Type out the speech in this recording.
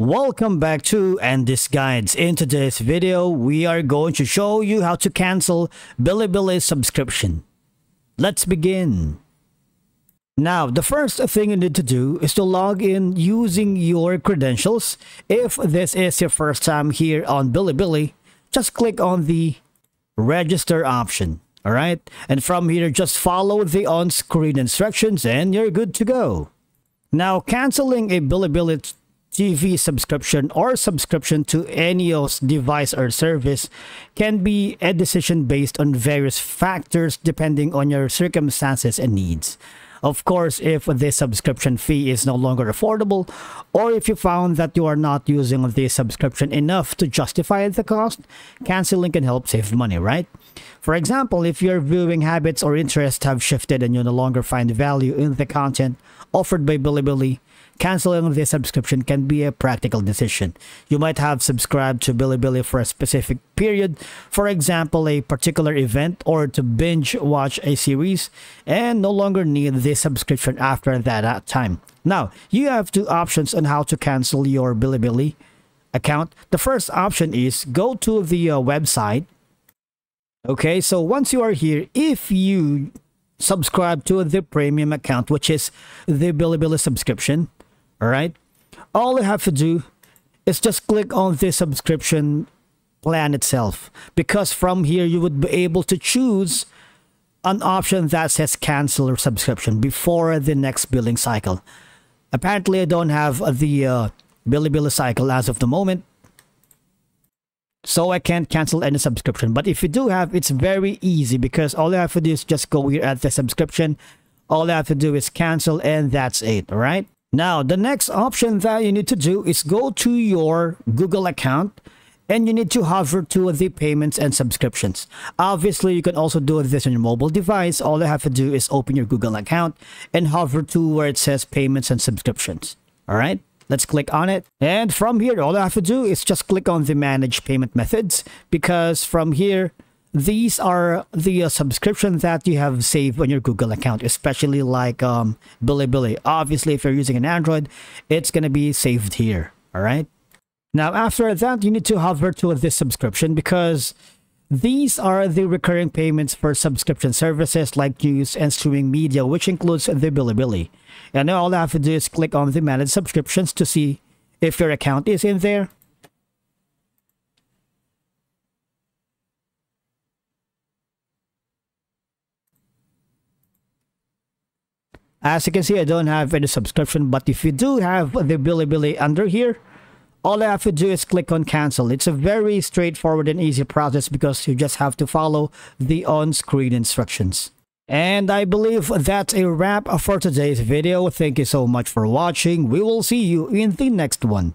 Welcome back to Andy's Guides. In today's video, we are going to show you how to cancel Bilibili subscription. Let's begin. Now, the first thing you need to do is to log in using your credentials. If this is your first time here on Bilibili, just click on the register option. Alright? And from here, just follow the on-screen instructions and you're good to go. Now, canceling a Bilibili TV subscription or subscription to any device or service can be a decision based on various factors depending on your circumstances and needs. Of course, if the subscription fee is no longer affordable, or if you found that you are not using the subscription enough to justify the cost, canceling can help save money, right? For example, if your viewing habits or interests have shifted and you no longer find value in the content offered by Bilibili, canceling the subscription can be a practical decision. You might have subscribed to Bilibili for a specific period, for example, a particular event or to binge watch a series, and no longer need the subscription after that time. Now, you have two options on how to cancel your Bilibili account. The first option is go to the uh, website. Okay, so once you are here, if you subscribe to the premium account, which is the Bilibili subscription, all right? All you have to do is just click on the subscription plan itself because from here you would be able to choose an option that says cancel your subscription before the next billing cycle. Apparently i don't have the uh, Bilibili cycle as of the moment so I can't cancel any subscription. But if you do have, it's very easy because all you have to do is just go here at the subscription. All you have to do is cancel and that's it, all right? Now, the next option that you need to do is go to your Google account and you need to hover to the payments and subscriptions. Obviously, you can also do this on your mobile device. All you have to do is open your Google account and hover to where it says payments and subscriptions. All right, let's click on it. And from here, all I have to do is just click on the manage payment methods because from here, these are the uh, that you have saved on your Google account, especially like um, Bilibili. Obviously, if you're using an Android, it's going to be saved here. All right. Now, after that, you need to hover to this subscription because these are the recurring payments for subscription services like news and streaming media, which includes the Bilibili. And now all I have to do is click on the manage subscriptions to see if your account is in there. As you can see, I don't have any subscription, but if you do have the Bilibili under here, all I have to do is click on cancel. It's a very straightforward and easy process because you just have to follow the on-screen instructions. And I believe that's a wrap for today's video. Thank you so much for watching. We will see you in the next one.